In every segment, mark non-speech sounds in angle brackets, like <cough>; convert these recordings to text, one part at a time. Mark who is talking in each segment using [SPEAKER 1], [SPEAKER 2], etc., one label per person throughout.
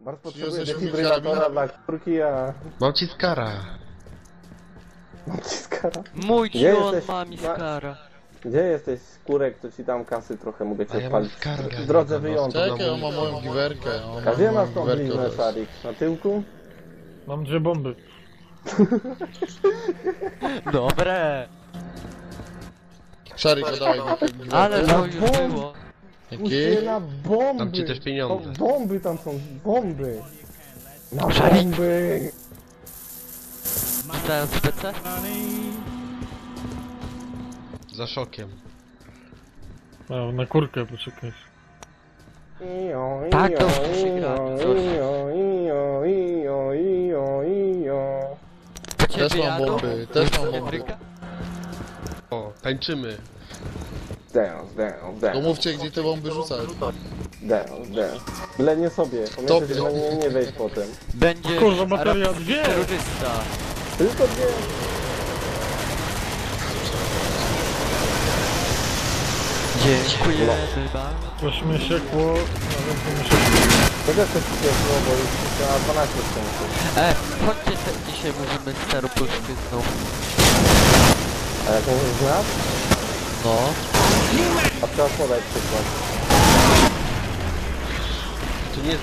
[SPEAKER 1] Bardzo potrzebuję
[SPEAKER 2] Jesteś
[SPEAKER 1] defibrylatora dla kurki, a...
[SPEAKER 3] Mam ci skara.
[SPEAKER 1] Naciskara.
[SPEAKER 4] Mój
[SPEAKER 1] Gdzie
[SPEAKER 4] John
[SPEAKER 1] jesteś?
[SPEAKER 4] ma mi skara.
[SPEAKER 1] Gdzie jesteś, kurek, to ci dam kasy trochę, mogę
[SPEAKER 3] A
[SPEAKER 1] cię
[SPEAKER 3] ja mam
[SPEAKER 1] odpalić.
[SPEAKER 3] skara.
[SPEAKER 1] W drodze
[SPEAKER 3] no,
[SPEAKER 1] wyjątku.
[SPEAKER 2] Czekaj, on ma moją giwerkę. On
[SPEAKER 1] A
[SPEAKER 2] ma
[SPEAKER 1] gdzie
[SPEAKER 2] moją
[SPEAKER 1] masz tą
[SPEAKER 2] giwerkę
[SPEAKER 1] bliznę. Szarik? Na tyłku?
[SPEAKER 5] Mam dwie bomby.
[SPEAKER 4] Dobre.
[SPEAKER 2] Szarik, oddawaj mi tę giwerkę.
[SPEAKER 4] Ale to już było.
[SPEAKER 1] Puśćcie
[SPEAKER 2] Jaki?
[SPEAKER 1] na bomby!
[SPEAKER 3] Dam ci też pieniądze.
[SPEAKER 1] To bomby tam są, bomby! Na
[SPEAKER 4] Szarik.
[SPEAKER 1] bomby!
[SPEAKER 4] Czytałem z PC?
[SPEAKER 3] Za szokiem.
[SPEAKER 5] A, na kurkę, poczekaj.
[SPEAKER 1] Ijo,
[SPEAKER 4] Tak,
[SPEAKER 1] ijo,
[SPEAKER 4] to już się gra,
[SPEAKER 1] ijo,
[SPEAKER 4] coś.
[SPEAKER 1] ijo, ijo, ijo, ijo, ijo.
[SPEAKER 2] Też mam bomby, też mam bomby.
[SPEAKER 3] O, tańczymy.
[SPEAKER 1] Dance, dance,
[SPEAKER 2] To
[SPEAKER 1] dance,
[SPEAKER 2] mówcie, gdzie te bomby rzucać.
[SPEAKER 1] dance, dance. Byle nie sobie, pamiętaj, że na nie nie wejść potem.
[SPEAKER 4] Będzie
[SPEAKER 5] Kurwa, bateria dwie!
[SPEAKER 4] terrorysta.
[SPEAKER 1] Tylko dwie.
[SPEAKER 4] Bardzo.
[SPEAKER 5] Coś mnie siekło, nawet to mi siekło.
[SPEAKER 1] To też coś ciepło, bo już trzeba 12 skończyć.
[SPEAKER 4] E, chodźcie se, dzisiaj mówimy staropolszczyzną.
[SPEAKER 1] A jak mówisz znasz?
[SPEAKER 4] No.
[SPEAKER 1] A trzeba podać przykład.
[SPEAKER 3] To nie jest...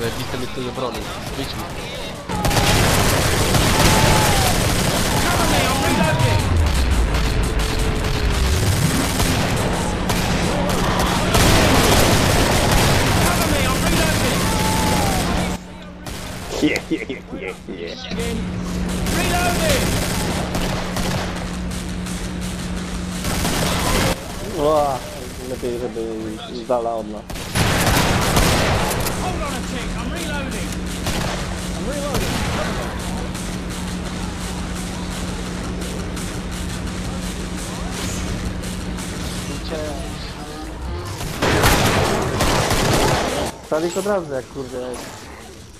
[SPEAKER 3] Zajebiste miejsce do broni. Wyjdźmy.
[SPEAKER 1] Je, je, je, je, je. Ła, lepiej, żeby z od nas. Salik od razu jak kurde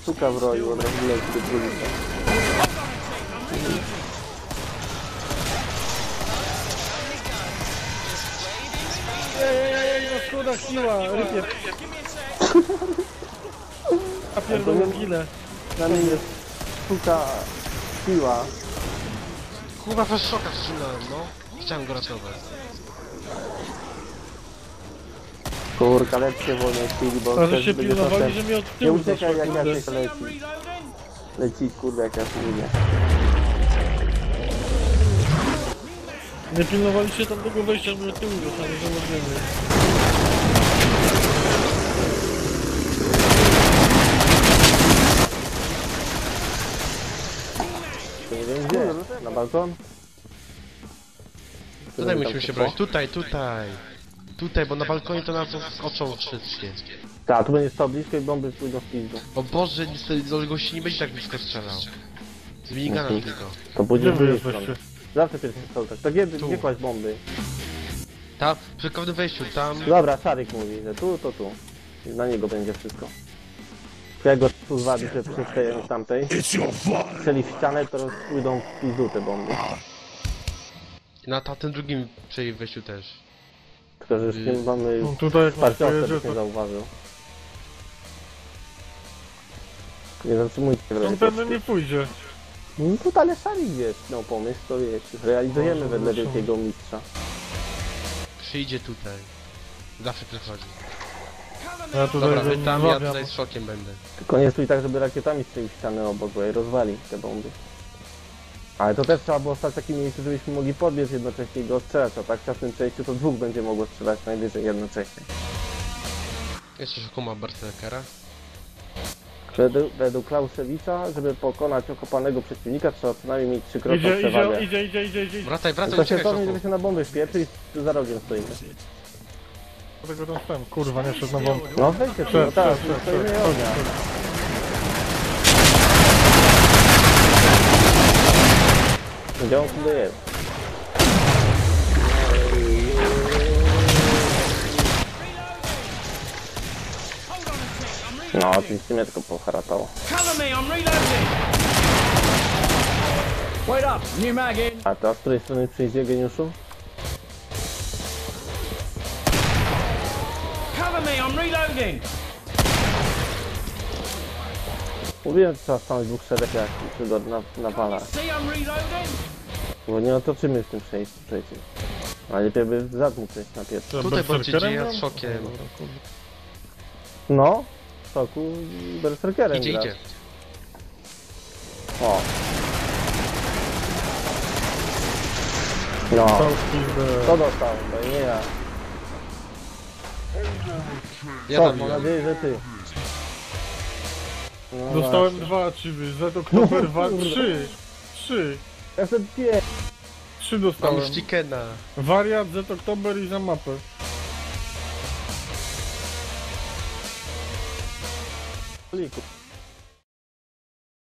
[SPEAKER 1] suka w roju, od razu leci do królika.
[SPEAKER 5] Szkoda siła, rypie. <laughs> A pierdolę ile?
[SPEAKER 1] Na mnie jest suka siła.
[SPEAKER 3] Kurwa, was szoka wstrzymałem, no. Chciałem go ratować.
[SPEAKER 1] Kurka, leccie wolniej chwili, bo
[SPEAKER 5] A że
[SPEAKER 1] ktoś
[SPEAKER 5] się
[SPEAKER 1] będzie
[SPEAKER 5] pilnowali, że mnie od
[SPEAKER 1] Nie
[SPEAKER 5] tyłu
[SPEAKER 1] uciekaj
[SPEAKER 5] zaszła,
[SPEAKER 1] jak
[SPEAKER 5] kurde.
[SPEAKER 1] Jacek leci. Leci kurde jak ja idzie.
[SPEAKER 5] Nie pilnowaliście tam tego wejścia, że mnie od tyłu zaszła, nie
[SPEAKER 1] Nie wiem gdzie, na balkon?
[SPEAKER 3] Tutaj musimy się brać. Tutaj, tutaj. Tutaj, bo na balkonie to nas oczą wszystkie.
[SPEAKER 1] Tak, tu będzie stał blisko i bomby pójdą w pizdu.
[SPEAKER 3] O Boże, niestety do gości nie będzie tak blisko strzelał. Z minigana
[SPEAKER 1] Mhm.
[SPEAKER 3] tylko.
[SPEAKER 1] To pójdzie w. Zawsze pierwszy stał tak. To gdzie,
[SPEAKER 3] Tu.
[SPEAKER 1] gdzie kłaść bomby?
[SPEAKER 3] Tam, przy każdym wejściu, tam...
[SPEAKER 1] Dobra, Szarik mówi, że tu, to tu. I na niego będzie wszystko. Jak go tu zwabi się tej tamtej, strzeli w ścianę, to pójdą w pizdu te bomby.
[SPEAKER 3] Na ta, tym drugim wejściu też.
[SPEAKER 1] Że już nie mamy
[SPEAKER 5] No tutaj jak
[SPEAKER 1] Parcie
[SPEAKER 5] pojedzie,
[SPEAKER 1] osób nie
[SPEAKER 5] to...
[SPEAKER 1] zauważył. Nie zatrzymujcie w ręce.
[SPEAKER 5] Tamten nie pójdzie.
[SPEAKER 1] No to ale Szarik wiesz, no pomysł to wiesz. Realizujemy
[SPEAKER 5] Może
[SPEAKER 1] wedle
[SPEAKER 5] muszą.
[SPEAKER 1] wielkiego mistrza.
[SPEAKER 3] Przyjdzie tutaj. Zawsze przychodzi.
[SPEAKER 5] Ja tutaj
[SPEAKER 3] Dobra, wy tam, ja tutaj z szokiem będę.
[SPEAKER 1] Tylko nie stój tak, żeby rakietami strzelił w ścianę obok, bo je rozwali te bomby. Ale to też trzeba było stać w takim miejscu, żebyśmy mogli podbiec jednocześnie i go strzelać, a tak w czasnym przejściu to dwóch będzie mogło strzelać najwyżej jednocześnie.
[SPEAKER 3] Jeszcze szoku ma Berserkera.
[SPEAKER 1] Według, według Clausewicza, żeby pokonać okopanego przeciwnika, trzeba co najmniej mieć trzykrotną
[SPEAKER 5] Idzie,
[SPEAKER 1] przewagę.
[SPEAKER 5] idzie, idzie, idzie, idzie, idzie.
[SPEAKER 3] Wracaj, wracaj,
[SPEAKER 1] To się
[SPEAKER 3] uciekaj
[SPEAKER 1] cofnij,
[SPEAKER 3] szoku.
[SPEAKER 1] żeby się na bomby wpieprzy i za rogiem stoimy.
[SPEAKER 5] Dlatego tam stałem. Kurwa, nie szedł na bombę.
[SPEAKER 1] No wejdźcie tu,
[SPEAKER 5] Przed,
[SPEAKER 1] tak,
[SPEAKER 5] przed, przed,
[SPEAKER 1] stoimy
[SPEAKER 5] przed.
[SPEAKER 1] i ognia. Gdzie on tutaj jest? No, oczywiście mnie tylko poharatało. A to z której strony przyjdzie geniuszu?
[SPEAKER 6] Cover me, I'm reloading.
[SPEAKER 1] Mówiłem, że trzeba stanąć dwóch szereg jak przygod na, na palach.
[SPEAKER 6] See, I'm reloading.
[SPEAKER 1] Bo nie otoczymy w tym przejściu przecież. A lepiej by zadni przejść na pierwszy.
[SPEAKER 3] Tutaj bądźcie dzieje z szokiem.
[SPEAKER 1] No, w soku berserkerem
[SPEAKER 3] Idzie,
[SPEAKER 1] grasz.
[SPEAKER 3] idzie.
[SPEAKER 1] O. No,
[SPEAKER 5] w pizdę.
[SPEAKER 1] to dostałem, to nie ja.
[SPEAKER 3] Ja
[SPEAKER 1] Sok,
[SPEAKER 3] tam
[SPEAKER 1] mam nadzieję, że ty. No
[SPEAKER 5] Dostałem
[SPEAKER 1] właśnie.
[SPEAKER 5] dwa achievy, Z Oktober dwa,
[SPEAKER 1] kurde.
[SPEAKER 5] trzy. Trzy.
[SPEAKER 1] Ja sobie dwie.
[SPEAKER 5] Trzy
[SPEAKER 3] Mam
[SPEAKER 5] dostałem.
[SPEAKER 3] już chickena.
[SPEAKER 5] Wariat, Z Oktober i za mapę.
[SPEAKER 1] Liku.